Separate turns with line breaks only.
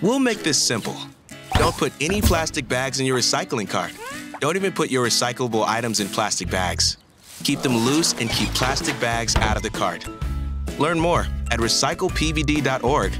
We'll make this simple. Don't put any plastic bags in your recycling cart. Don't even put your recyclable items in plastic bags. Keep them loose and keep plastic bags out of the cart. Learn more at recyclepvd.org